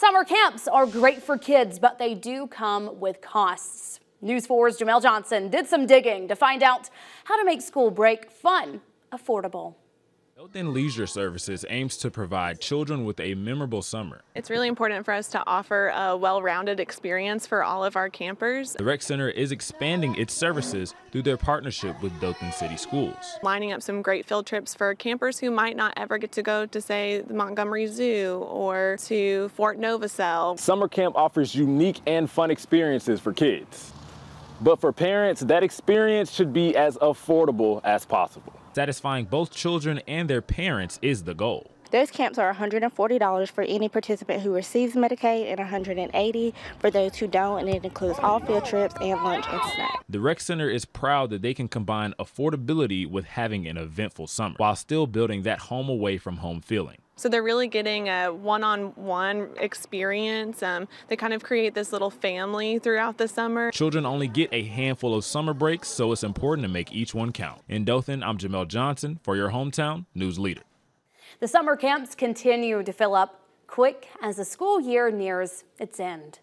Summer camps are great for kids, but they do come with costs. News 4's Jamel Johnson did some digging to find out how to make school break fun, affordable. Dothan Leisure Services aims to provide children with a memorable summer. It's really important for us to offer a well-rounded experience for all of our campers. The Rec Center is expanding its services through their partnership with Dothan City Schools. Lining up some great field trips for campers who might not ever get to go to, say, the Montgomery Zoo or to Fort Novosel. Summer camp offers unique and fun experiences for kids. But for parents, that experience should be as affordable as possible. Satisfying both children and their parents is the goal. Those camps are $140 for any participant who receives Medicaid and $180 for those who don't, and it includes all field trips and lunch and snack. The Rec Center is proud that they can combine affordability with having an eventful summer while still building that home away from home feeling. So they're really getting a one-on-one experience. Um, they kind of create this little family throughout the summer. Children only get a handful of summer breaks, so it's important to make each one count. In Dothan, I'm Jamel Johnson for your hometown news leader. The summer camps continue to fill up quick as the school year nears its end.